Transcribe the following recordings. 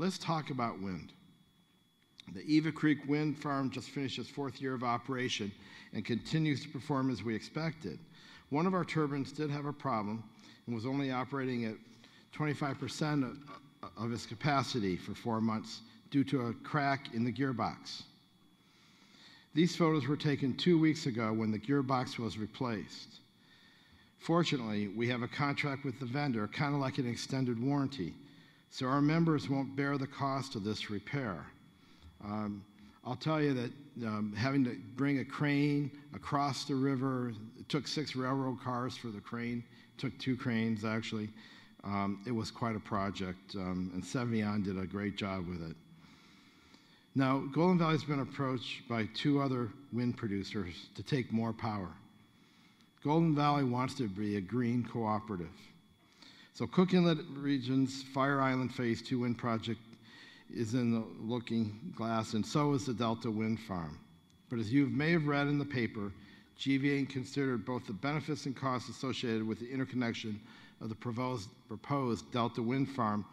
Let's talk about wind. The Eva Creek Wind Farm just finished its fourth year of operation and continues to perform as we expected. One of our turbines did have a problem and was only operating at 25% of, of its capacity for four months due to a crack in the gearbox. These photos were taken two weeks ago when the gearbox was replaced. Fortunately, we have a contract with the vendor, kind of like an extended warranty, so our members won't bear the cost of this repair. Um, I'll tell you that um, having to bring a crane across the river, it took six railroad cars for the crane, it took two cranes actually. Um, it was quite a project, um, and Senvion did a great job with it. Now, Golden Valley has been approached by two other wind producers to take more power. Golden Valley wants to be a green cooperative. So Cook Inlet Region's Fire Island Phase 2 wind project is in the looking glass, and so is the Delta Wind Farm. But as you may have read in the paper, GVA considered both the benefits and costs associated with the interconnection of the proposed, proposed Delta Wind Farm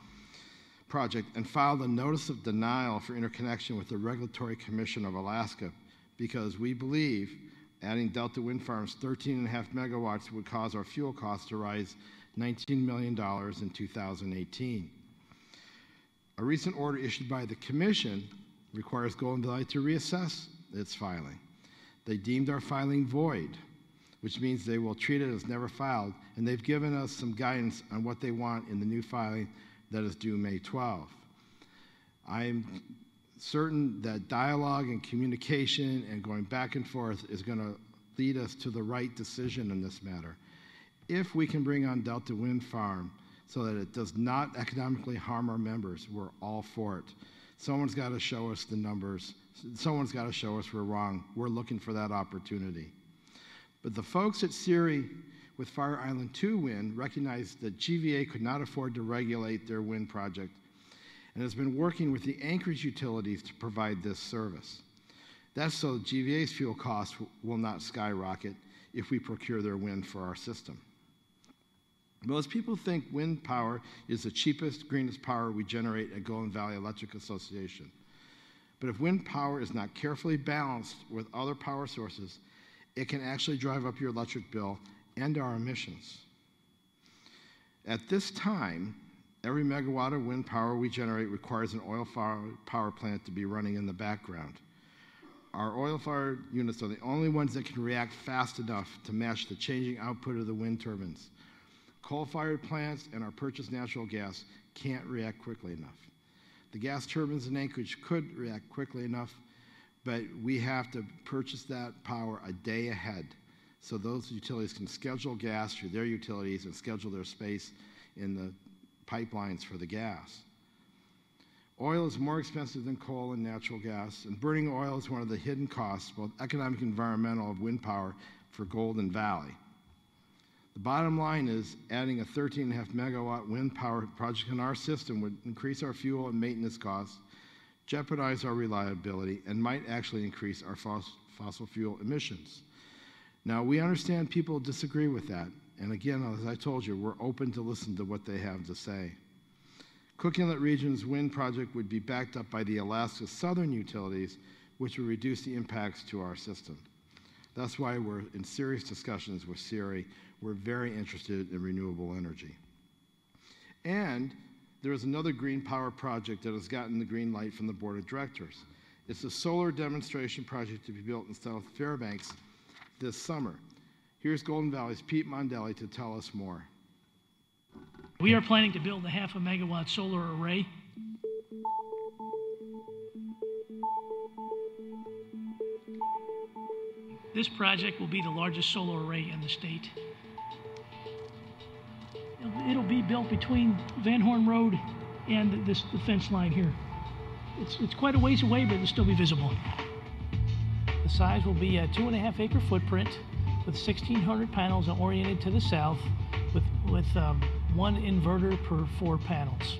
project and filed a notice of denial for interconnection with the Regulatory Commission of Alaska because we believe adding Delta Wind Farm's 13.5 megawatts would cause our fuel costs to rise $19 million in 2018. A recent order issued by the Commission requires Golden Valley to reassess its filing. They deemed our filing void, which means they will treat it as never filed, and they've given us some guidance on what they want in the new filing that is due May 12. I'm certain that dialogue and communication and going back and forth is going to lead us to the right decision in this matter. If we can bring on Delta Wind Farm so that it does not economically harm our members, we're all for it. Someone's got to show us the numbers. Someone's got to show us we're wrong. We're looking for that opportunity. But the folks at CIRI with Fire Island 2 wind recognized that GVA could not afford to regulate their wind project and has been working with the Anchorage utilities to provide this service. That's so GVA's fuel costs will not skyrocket if we procure their wind for our system. Most people think wind power is the cheapest, greenest power we generate at Golden Valley Electric Association. But if wind power is not carefully balanced with other power sources, it can actually drive up your electric bill and our emissions. At this time, every megawatt of wind power we generate requires an oil power plant to be running in the background. Our oil fired units are the only ones that can react fast enough to match the changing output of the wind turbines. Coal fired plants and our purchased natural gas can't react quickly enough. The gas turbines in Anchorage could react quickly enough, but we have to purchase that power a day ahead so those utilities can schedule gas through their utilities and schedule their space in the pipelines for the gas. Oil is more expensive than coal and natural gas, and burning oil is one of the hidden costs, both economic and environmental, of wind power for Golden Valley. The bottom line is adding a 13.5 megawatt wind power project in our system would increase our fuel and maintenance costs, jeopardize our reliability, and might actually increase our fossil fuel emissions. Now, we understand people disagree with that. And again, as I told you, we're open to listen to what they have to say. Cook Inlet Region's wind project would be backed up by the Alaska Southern utilities, which would reduce the impacts to our system. That's why we're in serious discussions with CIRI. We're very interested in renewable energy. And there is another green power project that has gotten the green light from the board of directors. It's a solar demonstration project to be built in South Fairbanks this summer. Here's Golden Valley's Pete Mondelli to tell us more. We are planning to build a half a megawatt solar array. This project will be the largest solar array in the state. Be built between Van Horn Road and this, the fence line here. It's, it's quite a ways away, but it'll still be visible. The size will be a two and a half acre footprint with 1,600 panels oriented to the south with, with um, one inverter per four panels.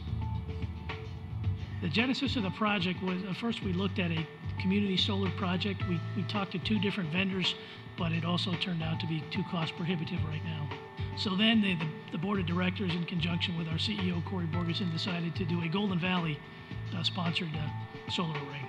The genesis of the project was uh, first we looked at a community solar project. We, we talked to two different vendors, but it also turned out to be too cost prohibitive right now. So then the, the, the board of directors, in conjunction with our CEO, Cory Borgeson, decided to do a Golden Valley uh, sponsored uh, solar array.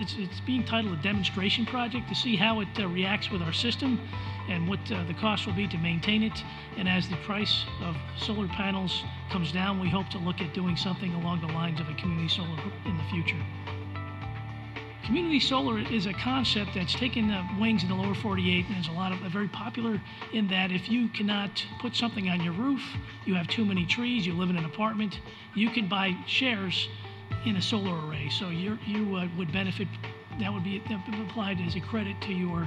It's, it's being titled a demonstration project to see how it uh, reacts with our system and what uh, the cost will be to maintain it. And as the price of solar panels comes down, we hope to look at doing something along the lines of a community solar in the future. Community solar is a concept that's taken the wings in the lower 48 and is a lot of very popular in that if you cannot put something on your roof, you have too many trees, you live in an apartment, you can buy shares in a solar array. So you you uh, would benefit. That would be that would be applied as a credit to your,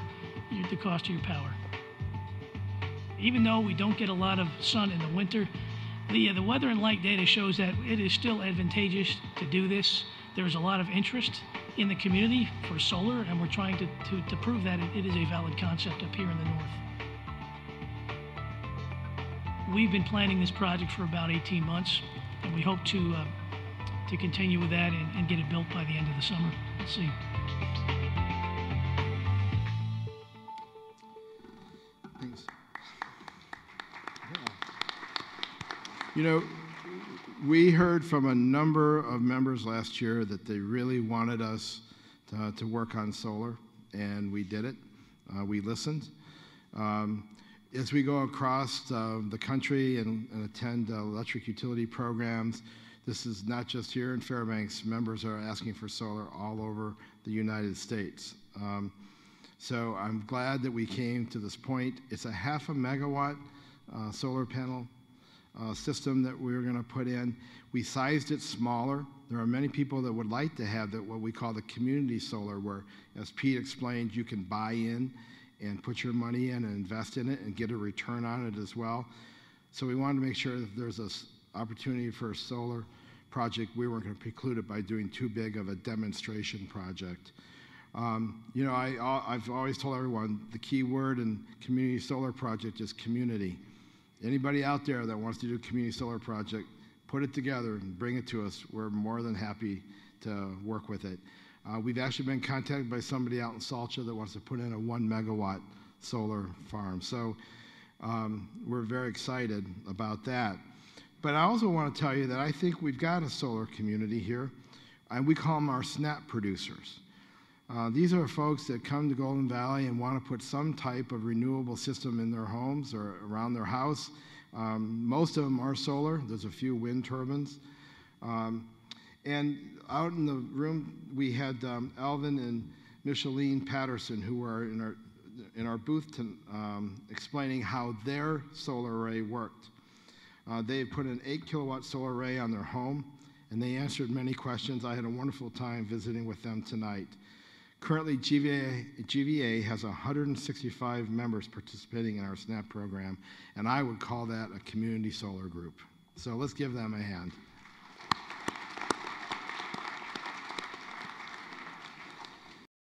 your the cost of your power. Even though we don't get a lot of sun in the winter, the uh, the weather and light data shows that it is still advantageous to do this. There's a lot of interest in the community for solar, and we're trying to, to, to prove that it, it is a valid concept up here in the north. We've been planning this project for about 18 months, and we hope to uh, to continue with that and, and get it built by the end of the summer. Let's see. Thanks. You know, we heard from a number of members last year that they really wanted us to, to work on solar, and we did it. Uh, we listened. Um, as we go across uh, the country and, and attend uh, electric utility programs, this is not just here in Fairbanks. Members are asking for solar all over the United States. Um, so I'm glad that we came to this point. It's a half a megawatt uh, solar panel uh, system that we were going to put in. We sized it smaller. There are many people that would like to have the, what we call the community solar, where, as Pete explained, you can buy in and put your money in and invest in it and get a return on it as well. So we wanted to make sure that there's an opportunity for a solar project. We weren't going to preclude it by doing too big of a demonstration project. Um, you know, I, I've always told everyone the key word in community solar project is community. Anybody out there that wants to do a community solar project, put it together and bring it to us. We're more than happy to work with it. Uh, we've actually been contacted by somebody out in Salcha that wants to put in a one megawatt solar farm. So um, we're very excited about that. But I also want to tell you that I think we've got a solar community here, and we call them our SNAP producers. Uh, these are folks that come to Golden Valley and want to put some type of renewable system in their homes or around their house. Um, most of them are solar. There's a few wind turbines. Um, and out in the room, we had um, Alvin and Micheline Patterson, who were in our, in our booth to, um, explaining how their solar array worked. Uh, they put an 8 kilowatt solar array on their home, and they answered many questions. I had a wonderful time visiting with them tonight. Currently, GVA, GVA has 165 members participating in our SNAP program, and I would call that a community solar group. So let's give them a hand.